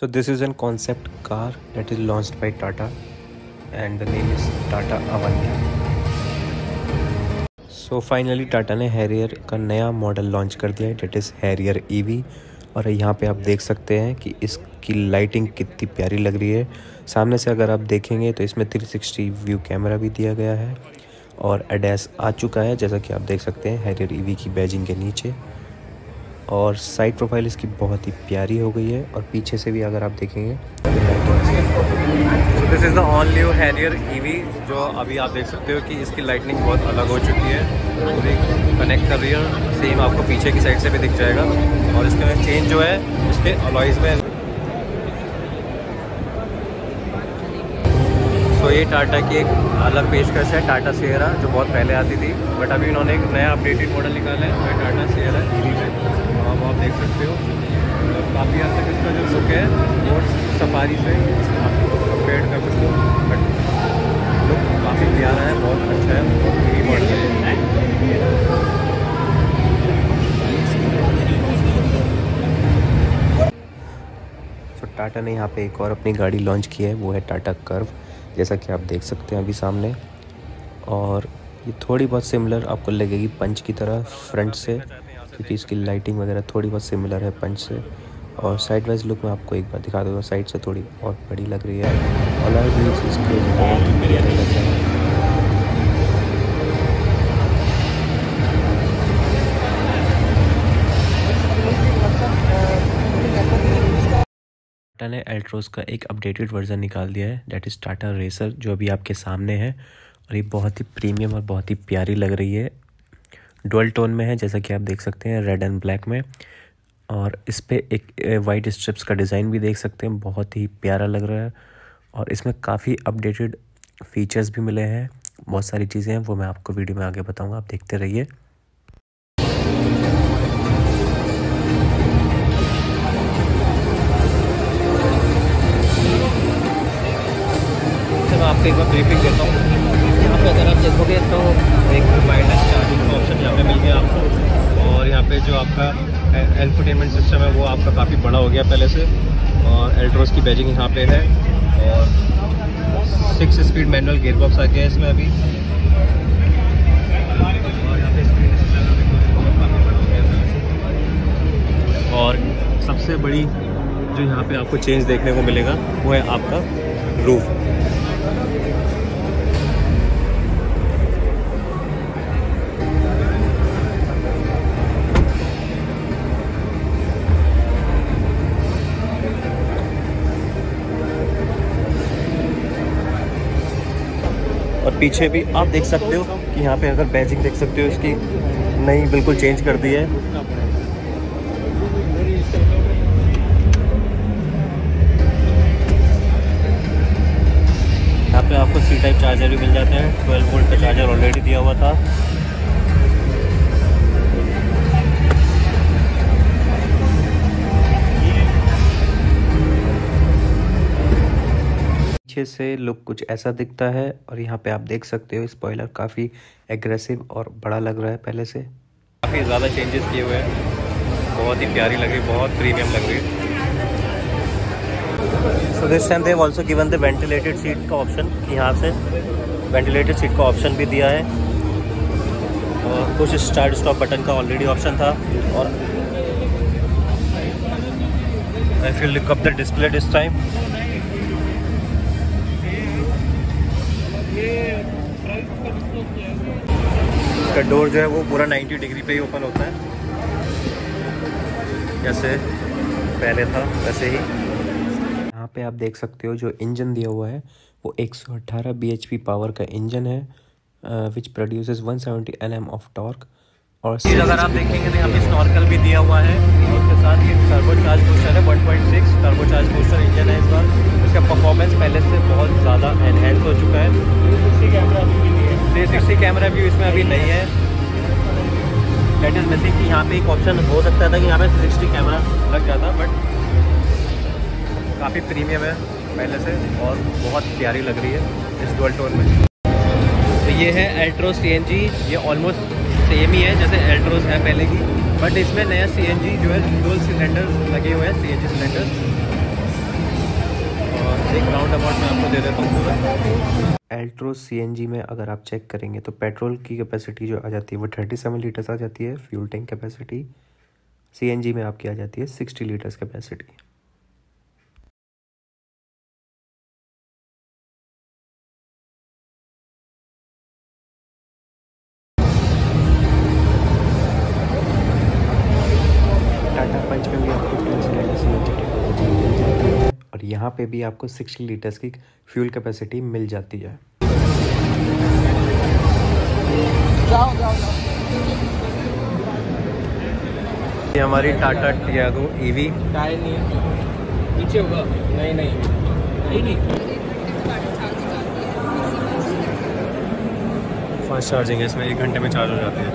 So this is an concept car that is launched by Tata and the name is Tata Avanya. So finally Tata ने Harrier का नया model launch कर दिया है that is Harrier EV और यहाँ पे आप देख सकते हैं कि इसकी लाइटिंग कितनी प्यारी लग रही है। सामने से अगर आप देखेंगे तो इसमें 360 व्यू कैमरा भी दिया गया है और एडेस आ चुका है, जैसा कि आप देख सकते हैं हैरियर ईवी की बैजिंग के नीचे। और साइड प्रोफ़ाइल इसकी बहुत ही प्यारी हो गई है और पीछे से भी अगर आप देखेंगे this is the all new Harrier EV जो अभी आप देख सकते हो कि इसकी लाइटनिंग बहुत अलग हो चुकी है। पूरी कनेक्ट कर रही है। सेम आपको पीछे की साइड से भी दिख जाएगा। और इसके में चेंज जो है, इसके अलॉइज में। सो ये टाटा की एक अलग पेशकश है टाटा सियरा जो बहुत पहले आती थी। बट अभी इन्होंने एक नया अपडेटेड मॉडल निकाला है टाटा सियरा ईवी में अब आप देख सकते हो। काफ़ी हद तक इसका जो लुक है वो सफारी से कंपेयर कर सकते हो। बट लुक काफ़ी प्यारा है, बहुत अच्छा है मॉडल है। तो टाटा ने यहाँ पे एक और अपनी गाड़ी लॉन्च की है, वो है टाटा कर्व जैसा कि आप देख सकते हैं अभी सामने। और ये थोड़ी बहुत सिमिलर आपको लगेगी पंच की तरह फ्रंट से। क्योंकि इसकी लाइटिंग वगैरह थोड़ी बहुत सिमिलर है पंच से। और साइड वाइज लुक मैं आपको एक बार दिखा दूँगा साइड से थोड़ी और बड़ी लग रही है। और व्यूज़ इसके बहुत ही प्यारे लग रहे हैं। टाटा ने एल्ट्रोस का एक अपडेटेड वर्जन निकाल दिया है डेट इज़ टाटा रेसर जो अभी आपके सामने है। और ये बहुत ही प्रीमियम और बहुत ही प्यारी लग रही है। डुअल टोन में है, जैसा कि आप देख सकते हैं, रेड एंड ब्लैक में। और इस पर एक वाइट स्ट्रिप्स का डिज़ाइन भी देख सकते हैं, बहुत ही प्यारा लग रहा है। और इसमें काफ़ी अपडेटेड फीचर्स भी मिले हैं, बहुत सारी चीज़ें हैं, वो मैं आपको वीडियो में आगे बताऊँगा, आप देखते रहिए। मैं आपको एक बार ब्रीफिंग देता हूँ। पे अगर आप देखोगे तो एक वायरलेस चार्जिंग का ऑप्शन यहाँ पे मिल गया आपको। और यहाँ पे जो आपका एंटरटेनमेंट सिस्टम है, वो आपका काफ़ी बड़ा हो गया पहले से। और एल्ट्रोस की बैजिंग यहाँ पे है। और six speed manual gear box आ गया है इसमें अभी। और सबसे बड़ी जो यहाँ पे आपको चेंज देखने को मिलेगा, वो है आपका रूफ और पीछे भी आप देख सकते हो कि यहाँ पे अगर बैजिंग देख सकते हो इसकी, नई बिल्कुल चेंज कर दी है। यहाँ पे आपको सी टाइप चार्जर भी मिल जाते हैं 12 वोल्ट का चार्जर ऑलरेडी दिया हुआ था। पीछे से लुक कुछ ऐसा दिखता है और यहाँ पे आप देख सकते हो स्पॉइलर काफ़ी एग्रेसिव और बड़ा लग रहा है पहले से। काफ़ी ज़्यादा चेंजेस किए हुए हैं। बहुत ही प्यारी लग रही बहुत प्रीमियम लग रही है। So this time they also given the ventilated seat का ऑप्शन यहाँ से। वेंटिलेटेड सीट का ऑप्शन भी दिया है। और कुछ स्टार्ट स्टॉप बटन का ऑलरेडी ऑप्शन था। और if you look up the display this time इसका डोर जो है वो पूरा 90 डिग्री पे ही ओपन होता है। जैसे पहले था, वैसे ही। यहाँ पे आप देख सकते हो जो इंजन दिया हुआ है, वो 118 bhp पावर का इंजन है which produces 170 nm of torque और अगर आप देखेंगे तो यहाँ पे स्नॉर्कल भी दिया हुआ है उसके साथ ये टर्बो चार्ज बूस्टर है 1.6 टर्बो चार्ज बूस्टर इंजन है इस बार। इसका परफॉर्मेंस पहले से बहुत ज़्यादा एनहेंस हो चुका है। Camera three sixty camera view इसमें अभी नहीं है। डेट इज़ मिसिंग कि यहाँ पे एक ऑप्शन हो सकता था कि यहाँ पे थ्री सिक्सटी कैमरा लग जाता बट काफ़ी प्रीमियम है पहले से और बहुत प्यारी लग रही है इस डुअल टोन में। तो ये है एल्ट्रो सी ये ऑलमोस्ट सेम ही है जैसे एल्ट्रोस है पहले की बट इसमें नया सी जो है डुअल सिलेंडर लगे हुए हैं सीएनजी सिलेंडर वॉट में आपको दे देता हूँ एल्ट्रो सी में अगर आप चेक करेंगे तो पेट्रोल की कैपेसिटी जो आ जाती है वो थर्टी सेवन लीटर्स आ जाती है फ्यूल टैंक कैपेसिटी सीएनजी में आपकी आ जाती है सिक्सटी लीटर्स कैपेसिटी यहाँ पे भी आपको सिक्सटी लीटर्स की फ्यूल कैपेसिटी मिल जाती है। ये हमारी टाटा टियागो ईवी टायर नहीं है। नीचे होगा। नहीं नहीं। नहीं नहीं। फास्ट चार्जिंग है इसमें एक घंटे में चार्ज हो जाती है।